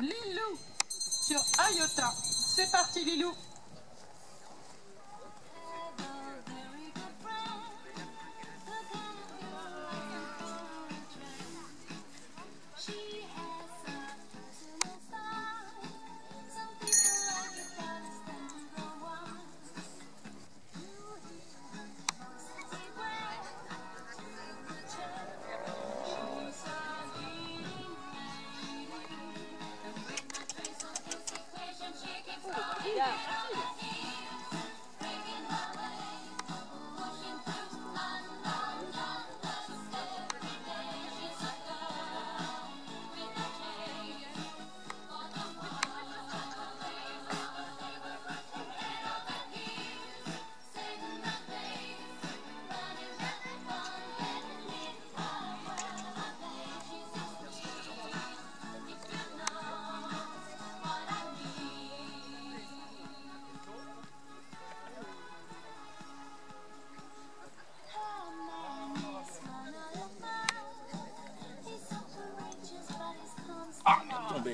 Lilou sur Ayota. C'est parti Lilou. Ah,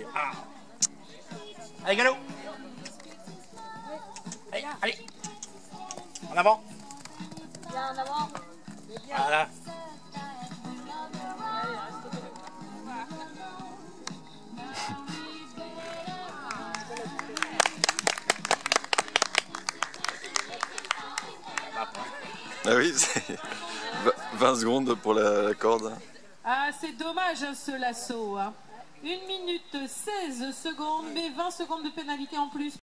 tombé. Ah. Allez, galop. Allez, allez. En avant. Bien en avant. Bien. Voilà. Allez, reste au Ah oui, c'est 20 secondes pour la, la corde. Ah, c'est dommage hein, ce lasso. Hein. 1 minute 16 secondes, mais 20 secondes de pénalité en plus.